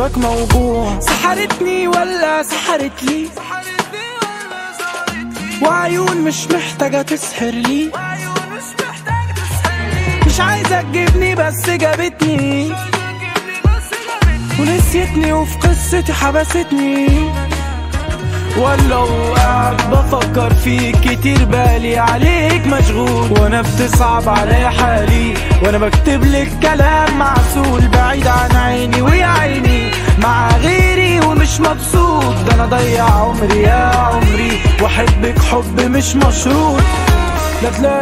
بك موجوع سحرتني ولا سحرت لي وعيون مش محتاجة تسحر لي. مش عايزة تجيبني بس جابتني. ونسيتني وفي قصتي حبستني. ولا وقعد بفكر فيك كتير بالي عليك مشغول. وأنا بتصعب عليا حالي. وأنا بكتب لك كلام معسول. مبسوط ده أنا ضيع عمري يا عمري. واحبك حب مش مشروط. لا تلاقي